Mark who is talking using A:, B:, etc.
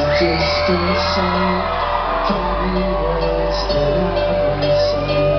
A: Just a song for the words that I recite.